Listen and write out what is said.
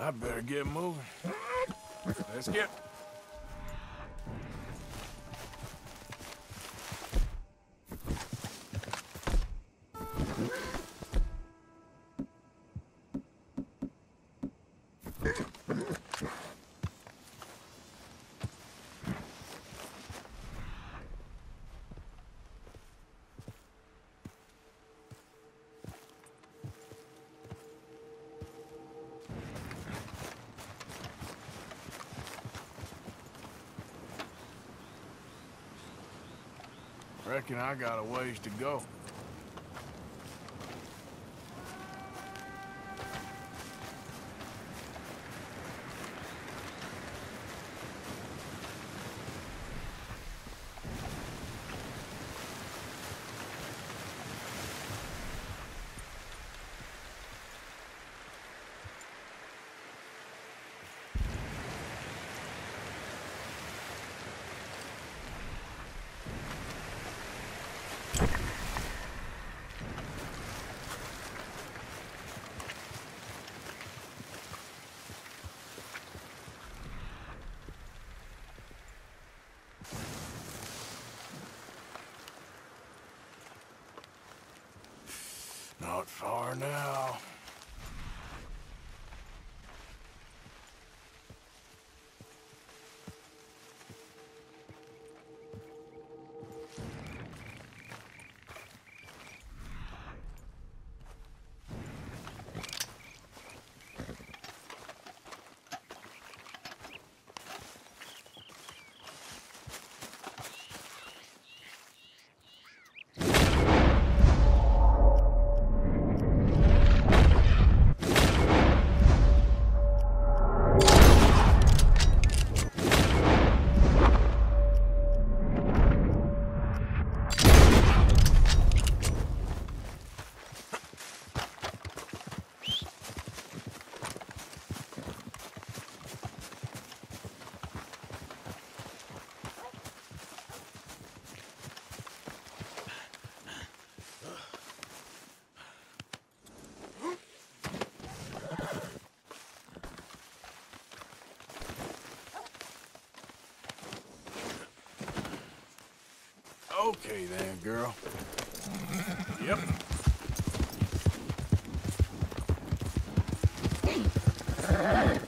I better get moving. Let's get. Reckon I got a ways to go. Not far now. Okay then, girl. Yep. Hey.